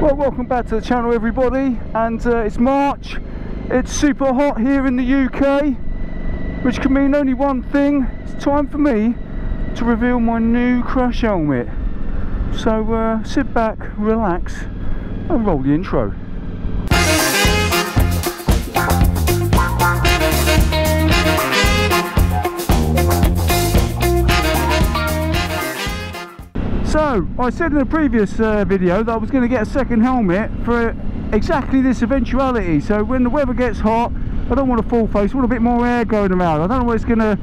Well, welcome back to the channel, everybody. And uh, it's March. It's super hot here in the UK, which can mean only one thing. It's time for me to reveal my new crash helmet. So uh, sit back, relax, and roll the intro. So, I said in a previous uh, video that I was going to get a second helmet for exactly this eventuality. So when the weather gets hot, I don't want a full face, I want a bit more air going around. I don't know whether it's going to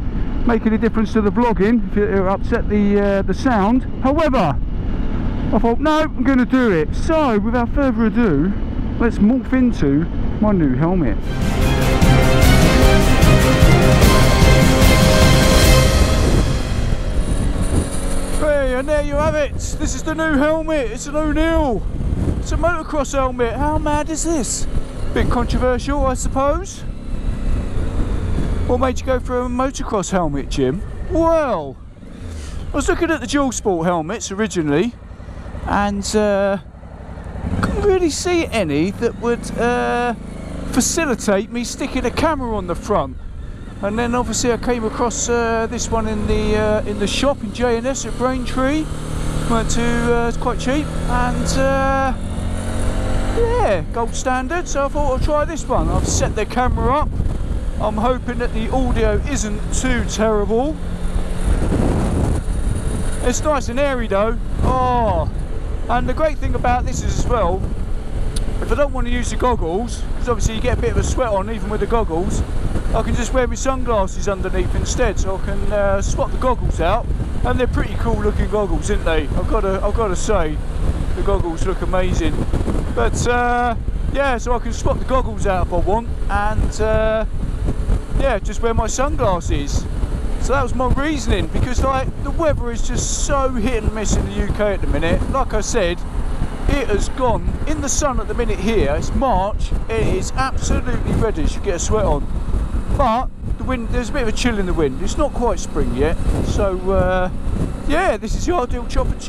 make any difference to the vlogging, if it upset the, uh, the sound. However, I thought, no, I'm going to do it. So, without further ado, let's morph into my new helmet. And there you have it. This is the new helmet. It's an O'Neal. It's a motocross helmet. How mad is this? Bit controversial, I suppose. What made you go for a motocross helmet, Jim? Well, I was looking at the dual sport helmets originally, and uh, couldn't really see any that would uh, facilitate me sticking a camera on the front. And then obviously I came across uh, this one in the uh, in the shop in J&S at Braintree. Went to uh, it's quite cheap and uh, yeah, gold standard. So I thought I'll try this one. I've set the camera up. I'm hoping that the audio isn't too terrible. It's nice and airy though. Oh, and the great thing about this is as well, if I don't want to use the goggles, because obviously you get a bit of a sweat on even with the goggles, I can just wear my sunglasses underneath instead, so I can uh, swap the goggles out. And they're pretty cool looking goggles, aren't they? I've got to, I've got to say, the goggles look amazing. But uh, yeah, so I can swap the goggles out if I want, and uh, yeah, just wear my sunglasses. So that was my reasoning, because like the weather is just so hit and miss in the UK at the minute. Like I said, it has gone in the sun at the minute here. It's March. It is absolutely reddish. You get a sweat on. But the wind there's a bit of a chill in the wind. It's not quite spring yet. So uh, yeah this is the ideal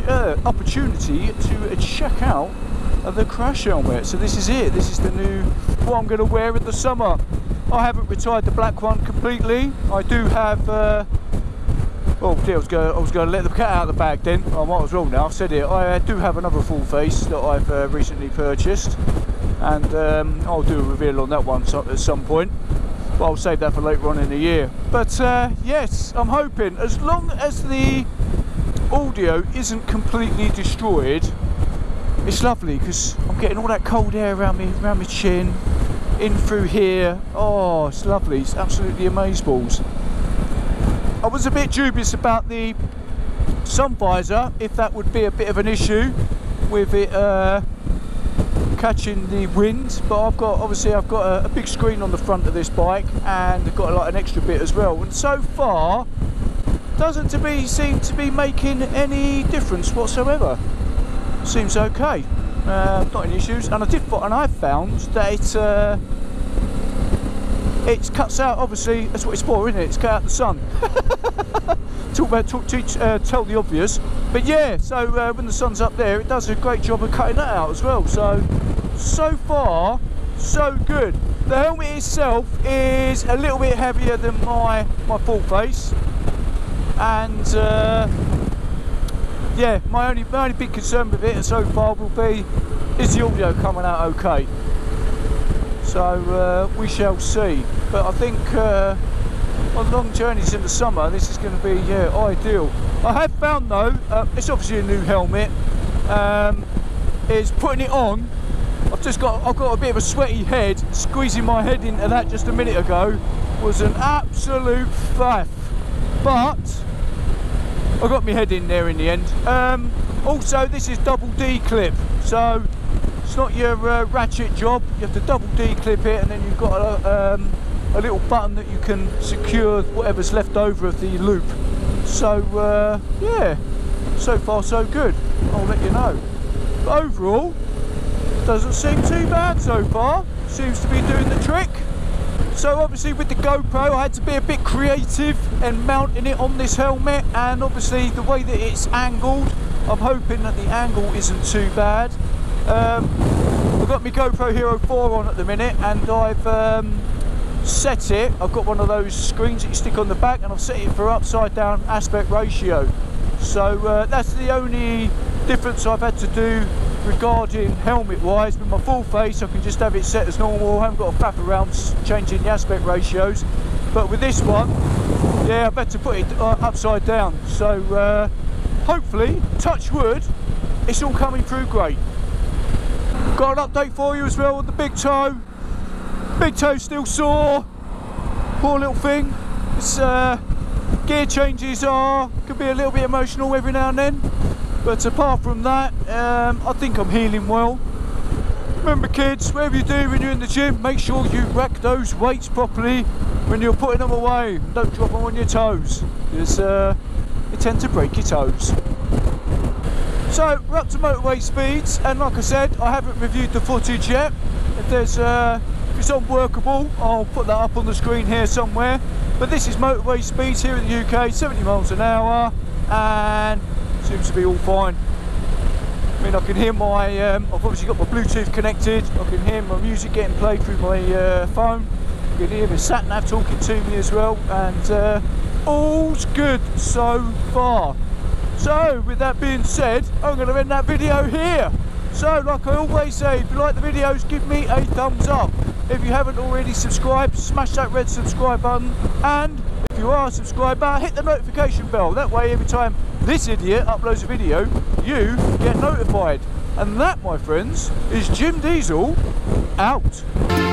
uh, opportunity to check out the crash helmet. So this is it. This is the new what I'm going to wear in the summer. I haven't retired the black one completely. I do have uh, Oh dear, I was, going, I was going to let the cat out of the bag then. I might as well now, I've said it. I do have another full face that I've uh, recently purchased. And um, I'll do a reveal on that one at some point but I'll save that for later on in the year. But uh, yes, I'm hoping as long as the audio isn't completely destroyed, it's lovely because I'm getting all that cold air around me, around my chin, in through here. Oh, it's lovely. It's absolutely amazeballs. I was a bit dubious about the sun visor, if that would be a bit of an issue with it uh, catching the wind but I've got obviously I've got a, a, big screen on the front of this bike and I've got like an extra bit as well. And so far doesn't to be seem to be making any difference whatsoever. Seems okay. Uh, not any issues. And I did and I found that uh, it cuts out obviously that's what it's for isn't it? It's cut out the sun. Talk about talk, teach uh, tell the obvious. But yeah so uh, when the sun's up there it does a great job of cutting that out as well. So so far so good. The helmet itself is a little bit heavier than my my full face. And uh, yeah my only my only big concern with it so far will be is the audio coming out okay so uh, we shall see. But I think uh, on long journeys in the summer this is going to be yeah ideal. I have found though uh, it's obviously a new helmet. Um, is putting it on. I've just got I've got a bit of a sweaty head. Squeezing my head into that just a minute ago was an absolute faff. But I got my head in there in the end. Um, also this is double D clip. So not your uh, ratchet job. You have to double D clip it and then you've got a, um, a little button that you can secure whatever's left over of the loop. So uh, yeah. So far so good. I'll let you know. But overall doesn't seem too bad so far. Seems to be doing the trick. So obviously with the GoPro I had to be a bit creative and mounting it on this helmet. And obviously the way that it's angled I'm hoping that the angle isn't too bad Um, I've got my GoPro Hero 4 on at the minute and I've um, set it, I've got one of those screens that you stick on the back and I've set it for upside down aspect ratio. So uh, that's the only difference I've had to do regarding helmet wise. With my full face I can just have it set as normal, I haven't got to flap around changing the aspect ratios. But with this one, yeah I've had to put it uh, upside down. So uh, hopefully, touch wood, it's all coming through great. Got an update for you as well with the big toe. Big toe still sore. Poor little thing. It's uh, gear changes are can be a little bit emotional every now and then. But apart from that, um, I think I'm healing well. Remember kids, whatever you do when you're in the gym, make sure you rack those weights properly when you're putting them away. Don't drop them on your toes, because uh, you tend to break your toes. So we're up to motorway speeds, and like I said, I haven't reviewed the footage yet. If there's uh, if it's unworkable, I'll put that up on the screen here somewhere. But this is motorway speeds here in the UK, 70 miles an hour, and seems to be all fine. I mean, I can hear my, um, I've obviously got my Bluetooth connected, I can hear my music getting played through my uh, phone, I can hear my sat nav talking to me as well, and uh, all's good so far. So, with that being said, I'm going to end that video here. So, like I always say, if you like the videos, give me a thumbs up. If you haven't already subscribed, smash that red subscribe button. And if you are a subscriber, hit the notification bell. That way, every time this idiot uploads a video, you get notified. And that, my friends, is Jim Diesel out.